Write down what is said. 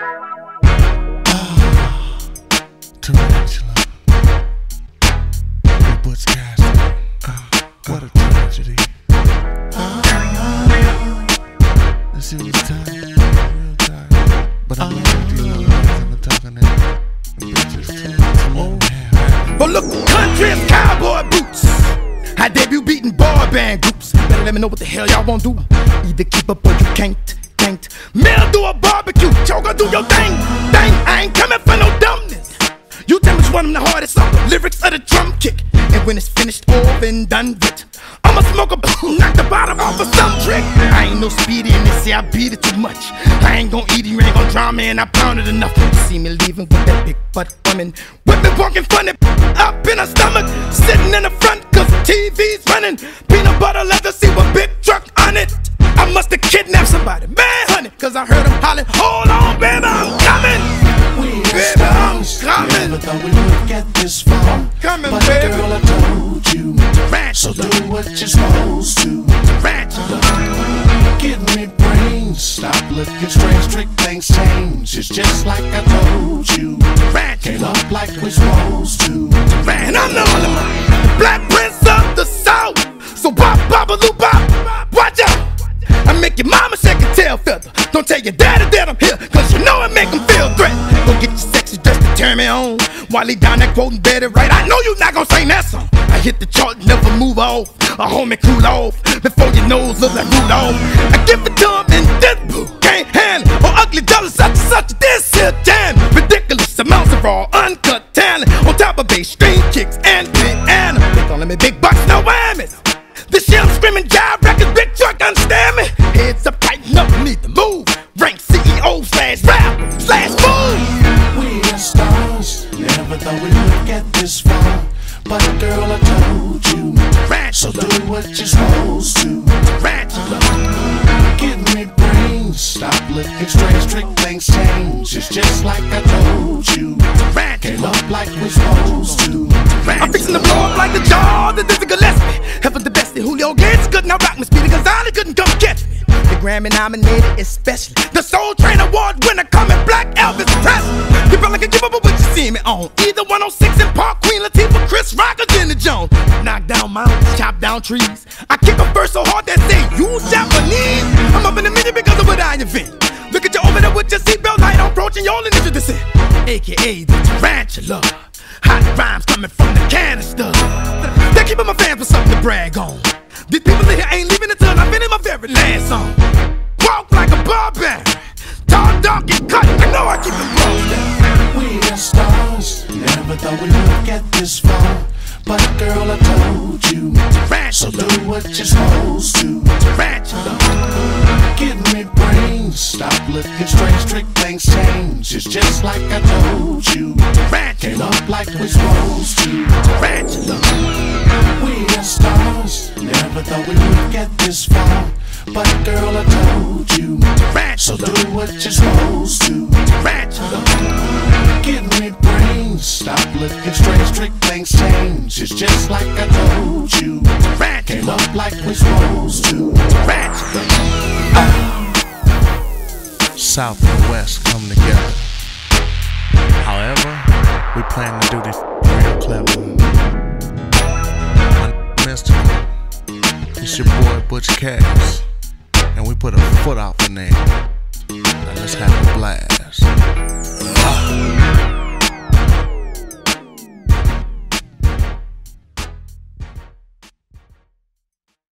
Cassidy. Uh, what a tragedy. Tired. But I'm I'm talking that. Bitches too. But look, country cowboy boots. I debut beating boy band groups. Better let me know what the hell y'all won't do. Either keep up or you can't, can't. Mill do a barbecue, choker do your thing, thing. I ain't coming for no dumbness. You tell me one of the hardest song, lyrics of the drum kick. And when it's finished, all been done with. I'ma smoke a knock the bottom off of some trick. I ain't no speedy and they say I beat it too much. I ain't gon' eat it, you ain't gon' drown me and I pounded enough. You see me leaving with that big butt woman. Women walking funny, up in her stomach. Sitting in the front cause TV's running. Peanut butter leather, see Never thought we would get this far. Coming, but baby. girl, I told you. Ranch, So do what you're supposed to. ranch, Give me brains. Stop looking strange. Trick things change. It's just like I told you. ranch, Came up like we're supposed to. Man, I'm the only. Black Prince of the South. So bop, bop, a loop, bop. Watch out. I make your mama shake a tail feather. Don't tell your daddy that I'm here, cause you know it make him feel threatened. Turn me on. While he down there quoting Betty right. I know you not gonna sing that song. I hit the chart, never move off. A homie cool off before your nose look like Rudolph. I give it to him in this boo. Can't handle or ugly jealous such such this here jam. Ridiculous amounts of raw uncut talent on top of bass string kicks and piano. They calling me big bucks, no whammies. This year I'm screaming jive records, big truck, me? This. But girl, I told you. So do what you're supposed to. ranch, Give me brains. Stop looking strange. Trick things change. It's just like I told you. Came up like we're supposed to. I'm fixing to blow up like the jaw that Dizzy Gillespie. Heaven the best, Julio Gates couldn't rock me. Speedy Gonzalez couldn't come catch me. The Grammy nominated, especially the Soul Train Award winner coming black Elvis Presley. Feel give up what you see me on. Either 106 & Park, Queen Latifah, Chris Rock, or Jenny Jones. Knock down mountains, chop down trees. I kick a verse so hard that they say you Japanese. I'm up in the minute because of what I invent. Look at you over there with your seatbelt light on, approaching your initial descent. AKA the tarantula. Hot rhymes coming from the canister. They're keeping my fans for something to brag on. These people in here ain't leaving until I finish my very last song. Never we would get this far. But girl, I told you. So do what you're supposed to. Give me brains. Stop looking strange. Trick things change. It's just like I told you. Came up like we're supposed to. We are stars. Never thought we would get this far. But girl, I told you. So do what you're supposed to. Give me brains. Stop looking strange. Trick things change. It's just like I told you. ranch, Came up like we're supposed to. ranch. South and West come together. However, we plan to do this real clever. My Mr. It's your boy Butch Cass. And we put a foot out for name. Now let's have a blast.